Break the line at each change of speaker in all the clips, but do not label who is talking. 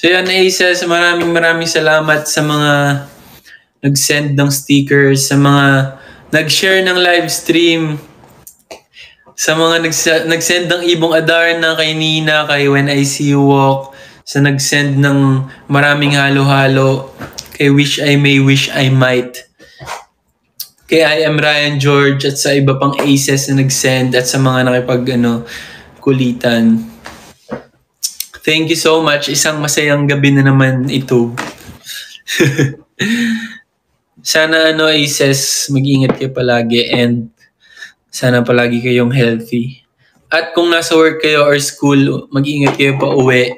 So yan, Aces, maraming maraming salamat sa mga nag-send ng stickers, sa mga nag-share ng live stream, sa mga nag-send ng ibong Adarna kay Nina, kay When I See You Walk, sa nag-send ng maraming halo-halo, kay Wish I May, Wish I Might, kay I Am Ryan George, at sa iba pang aces na nag-send, at sa mga nakipag, ano, kulitan. Thank you so much. Isang masayang gabi na naman ito. Sana ano, Aces, mag-ingat kayo palagi and sana palagi kayong healthy. At kung nasa work kayo or school, mag-ingat kayo pa uwi.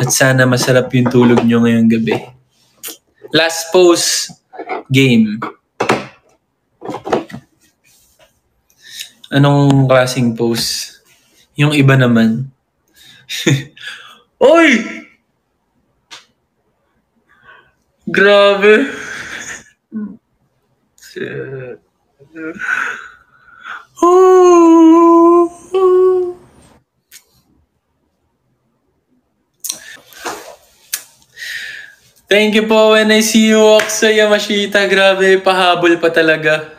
At sana masarap yung tulog nyo ngayong gabi. Last post game. Anong klaseng post? Yung iba naman. Oy! Grabe. Thank you po when I see you walk sa Yamashita. Grabe, pahabol pa talaga.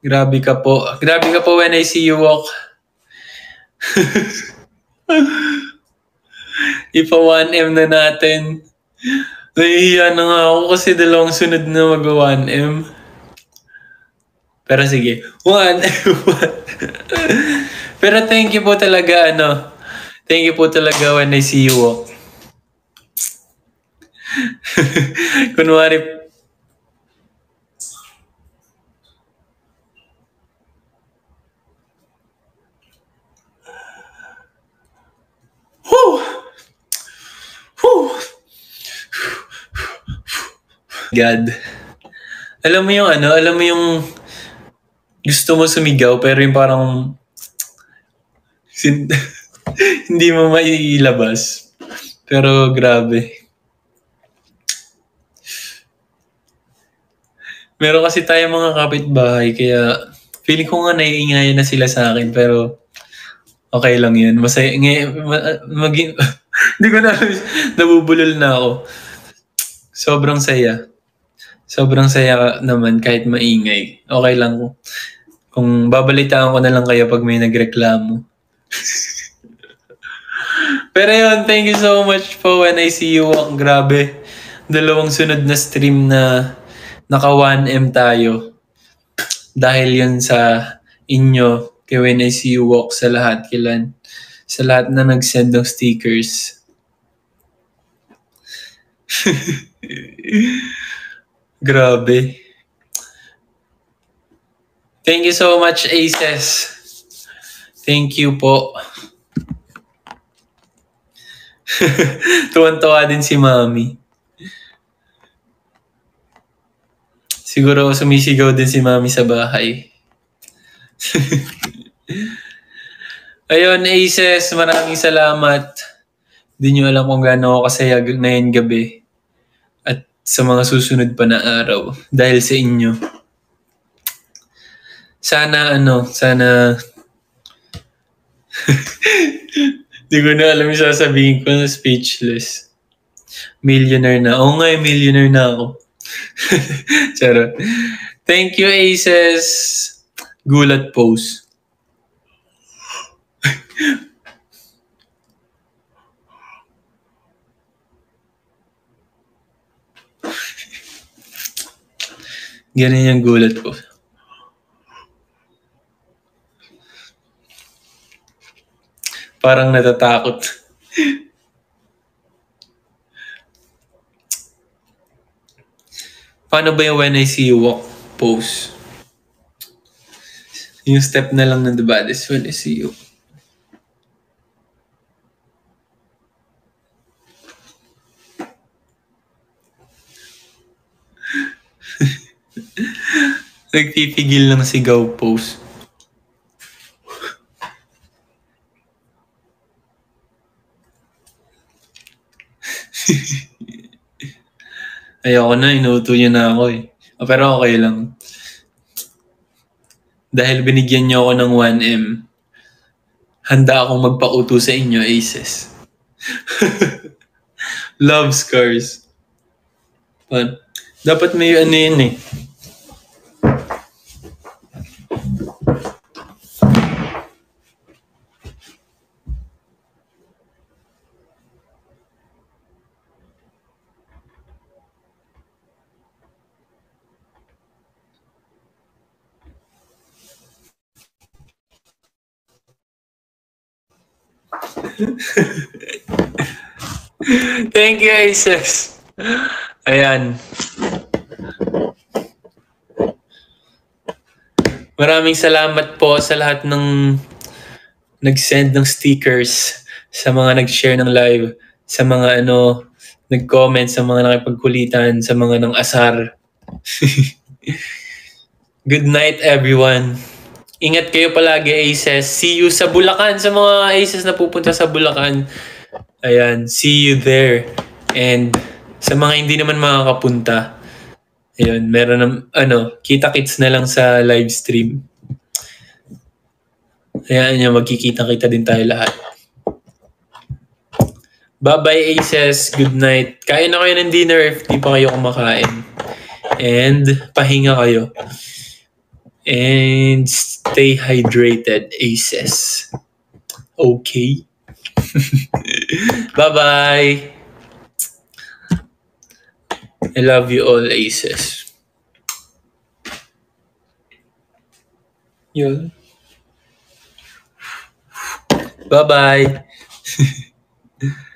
Grabe ka po. Grabe ka po when I see you walk. Ipa 1M na natin. Nahihiya na nga ako kasi dalawang sunod na mag 1M. Pero sige, 1M. Pero thank you po talaga, ano. Thank you po talaga when I see you walk. Kunwari, God. Alam mo yung ano, alam mo yung gusto mo sumigaw pero yung parang sin- hindi mo mailabas. Pero grabe. Meron kasi tayo mga kapitbahay kaya feeling ko nga naiingayan na sila sa akin pero okay lang yun. Masaya, ngay, ma- maging, hindi ko na, nabubulol na ako. Sobrang saya. Sobrang saya naman kahit maingay. Okay lang kung, kung babalitaan ko na lang kayo pag may nagreklamo. Pero yun, thank you so much po when I see you walk. Grabe. Dalawang sunod na stream na naka 1M tayo. Dahil yun sa inyo, kay when I see you walk sa lahat, kilan. Sa lahat na nag-send ng stickers. Grabe. Thank you so much, Aces. Thank you po. Tuwan-tuwa din si Mami. Siguro sumisigaw din si Mami sa bahay. Ayun, Aces, maraming salamat. Hindi nyo alam kung gaano ako kasaya na gabi. Sa mga susunod pa na araw. Dahil sa inyo. Sana ano, sana... Hindi ko na alam yung sasabihin ko na speechless. Millionaire na. Oo nga, eh, millionaire na ako. Charot. Thank you, Aces. Gulat pose. Ganun yung gulat ko. Parang natatakot. Paano ba yung when I see you walk pose? Yung step na lang ng diba? This when I see you. Nagpipigil ng sigaw pose. Ayoko na, inuuto niyo na ako eh. Oh, pero okay lang. Dahil binigyan niyo ako ng 1M, handa akong magpauto sa inyo, Aces. Love scars. But, dapat may ano yun eh. Thank you, Aces. Ayan. Maraming salamat po sa lahat ng nag-send ng stickers, sa mga nag-share ng live, sa mga ano, nag-comment, sa mga nakipagkulitan, sa mga nang asar. Good night, everyone. Ingat kayo palagi, Aces. See you sa Bulacan. Sa mga Aces na pupunta sa Bulacan. Ayan, see you there. And sa mga hindi naman makakapunta, ayun, meron ng, ano, kita-kits na lang sa live stream. Ayan nyo, magkikita-kita din tayo lahat. Bye-bye, Aces. Good night. Kain na kayo ng dinner if di pa kayo kumakain. And pahinga kayo. And stay hydrated, Aces. Okay? Bye-bye. I love you all, Aces. Yun. Bye-bye.